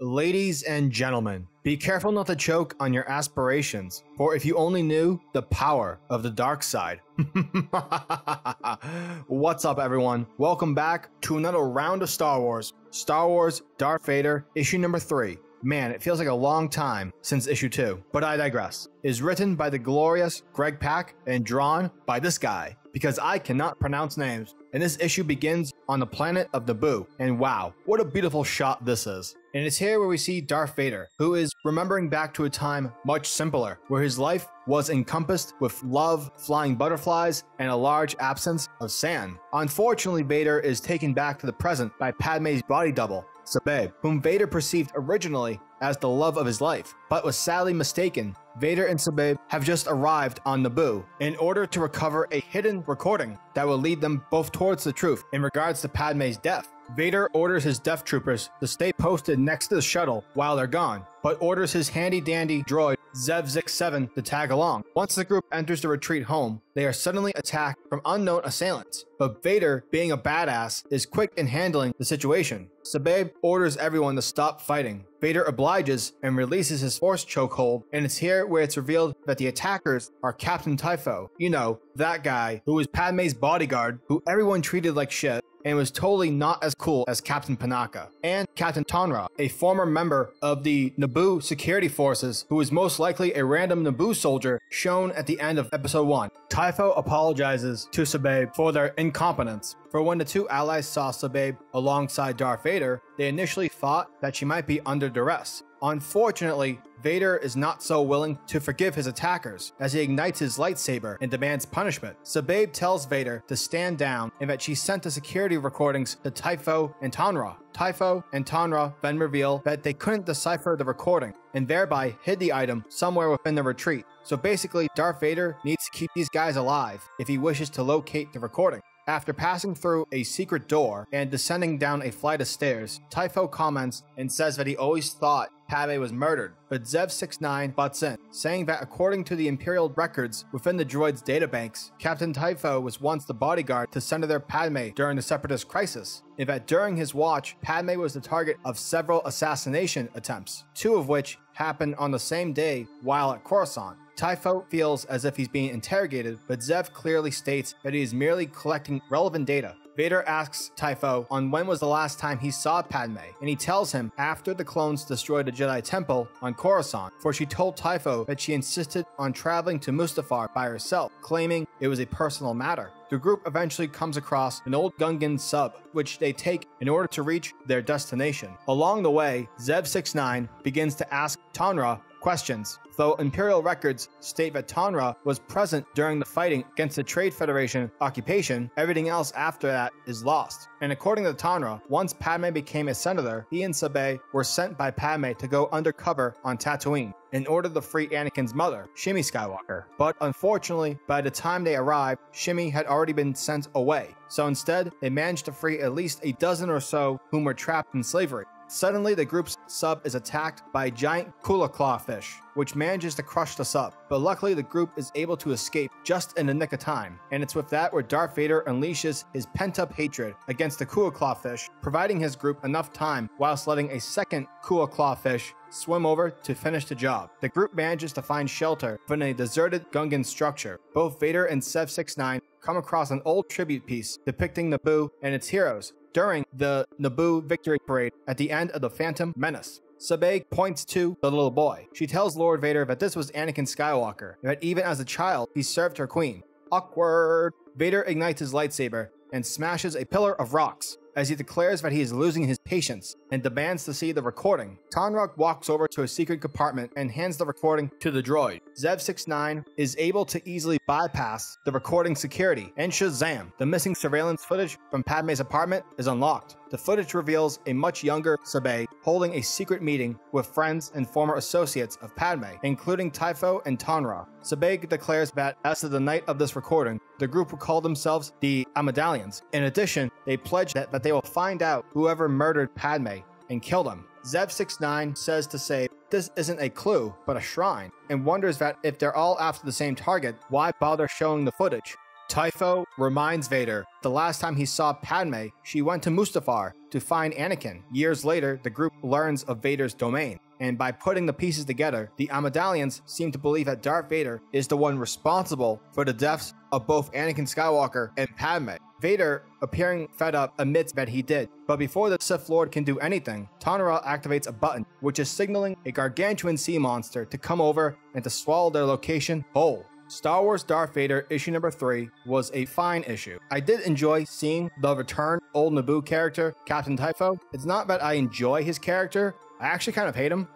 Ladies and gentlemen, be careful not to choke on your aspirations, for if you only knew the power of the dark side. What's up, everyone? Welcome back to another round of Star Wars. Star Wars Darth Vader, issue number 3. Man, it feels like a long time since issue 2, but I digress. Is written by the glorious Greg Pak and drawn by this guy, because I cannot pronounce names. And this issue begins on the planet of Naboo, and wow, what a beautiful shot this is. And it's here where we see Darth Vader, who is remembering back to a time much simpler, where his life was encompassed with love, flying butterflies, and a large absence of sand. Unfortunately, Vader is taken back to the present by Padme's body double, Sabé, whom Vader perceived originally as the love of his life, but was sadly mistaken. Vader and Sabé have just arrived on Naboo in order to recover a hidden recording that will lead them both towards the truth in regards to Padme's death. Vader orders his death troopers to stay posted next to the shuttle while they're gone, but orders his handy dandy droid Zev Zix 7 to tag along. Once the group enters the retreat home, they are suddenly attacked from unknown assailants. But Vader, being a badass, is quick in handling the situation. Sabé orders everyone to stop fighting. Vader obliges and releases his force chokehold, and it's here where it's revealed that the attackers are Captain Typho. You know, that guy who was Padme's bodyguard, who everyone treated like shit, and was totally not as cool as Captain Panaka. And Captain Tonra, a former member of the Naboo security forces who is most likely a random Naboo soldier shown at the end of episode 1. Typho apologizes to Sabé for their incompetence. For when the two allies saw Sabé alongside Darth Vader, they initially thought that she might be under duress. Unfortunately, Vader is not so willing to forgive his attackers as he ignites his lightsaber and demands punishment. Sabé tells Vader to stand down and that she sent the security recordings to Typho and Tonra. Typho and Tonra then reveal that they couldn't decipher the recording and thereby hid the item somewhere within the retreat. So basically, Darth Vader needs to keep these guys alive if he wishes to locate the recording. After passing through a secret door and descending down a flight of stairs, Typho comments and says that he always thought Padme was murdered, but Zev69 butts in, saying that according to the Imperial records within the droid's databanks, Captain Typho was once the bodyguard to Senator Padme during the Separatist crisis, and that during his watch, Padme was the target of several assassination attempts, two of which happened on the same day while at Coruscant. Typho feels as if he's being interrogated, but Zev clearly states that he is merely collecting relevant data. Vader asks Typho on when was the last time he saw Padme, and he tells him after the clones destroyed the Jedi Temple on Coruscant, for she told Typho that she insisted on traveling to Mustafar by herself, claiming it was a personal matter. The group eventually comes across an old Gungan sub, which they take in order to reach their destination. Along the way, Zev69 begins to ask Tonra questions. Though Imperial records state that Tonra was present during the fighting against the Trade Federation occupation, everything else after that is lost. And according to Tonra, once Padme became a senator, he and Sabé were sent by Padme to go undercover on Tatooine in order to free Anakin's mother, Shmi Skywalker. But unfortunately, by the time they arrived, Shmi had already been sent away. So instead, they managed to free at least a dozen or so whom were trapped in slavery. Suddenly, the group's sub is attacked by a giant Colo Claw fish, which manages to crush the sub. But luckily, the group is able to escape just in the nick of time. And it's with that where Darth Vader unleashes his pent up hatred against the Colo Claw fish, providing his group enough time whilst letting a second Colo Claw fish swim over to finish the job. The group manages to find shelter within a deserted Gungan structure. Both Vader and Sev 69 come across an old tribute piece depicting Naboo and its heroes, during the Naboo victory parade at the end of The Phantom Menace. Sabé points to the little boy. She tells Lord Vader that this was Anakin Skywalker, and that even as a child, he served her queen. Awkward. Vader ignites his lightsaber and smashes a pillar of rocks as he declares that he is losing his patience and demands to see the recording. Tonra walks over to a secret compartment and hands the recording to the droid. Zev69 is able to easily bypass the recording security, and Shazam, the missing surveillance footage from Padme's apartment is unlocked. The footage reveals a much younger Sabé holding a secret meeting with friends and former associates of Padme, including Typho and Tonra. Sabé declares that as of the night of this recording, the group will call themselves the Amidalians. In addition, they pledge that, that they will find out whoever murdered Padme and kill them. Zev69 says to say, this isn't a clue, but a shrine, and wonders that if they're all after the same target, why bother showing the footage? Typho reminds Vader the last time he saw Padme, she went to Mustafar to find Anakin. Years later, the group learns of Vader's domain. And by putting the pieces together, the Amidalians seem to believe that Darth Vader is the one responsible for the deaths of both Anakin Skywalker and Padme. Vader, appearing fed up, admits that he did. But before the Sith Lord can do anything, Tonra activates a button, which is signaling a gargantuan sea monster to come over and to swallow their location whole. Star Wars Darth Vader issue number 3 was a fine issue. I did enjoy seeing the return old Naboo character, Captain Typho. It's not that I enjoy his character, I actually kind of hate him,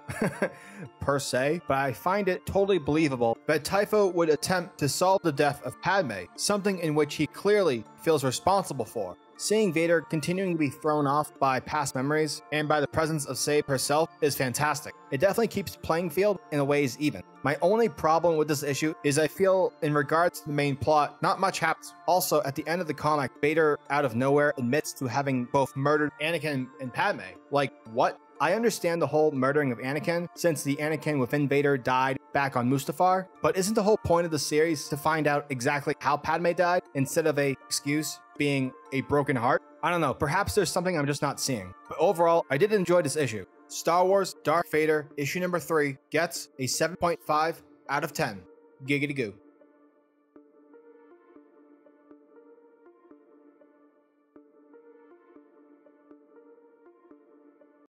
per se, but I find it totally believable that Typho would attempt to solve the death of Padme, something in which he clearly feels responsible for. Seeing Vader continuing to be thrown off by past memories and by the presence of Sabé herself is fantastic. It definitely keeps playing field in a ways even. My only problem with this issue is I feel in regards to the main plot, not much happens. Also, at the end of the comic, Vader out of nowhere admits to having both murdered Anakin and Padme. Like, what? I understand the whole murdering of Anakin, since the Anakin within Vader died back on Mustafar, but isn't the whole point of the series to find out exactly how Padme died instead of a excuse being a broken heart? I don't know, perhaps there's something I'm just not seeing. But overall, I did enjoy this issue. Star Wars Darth Vader issue number 3 gets a 7.5 out of 10. Giggity goo.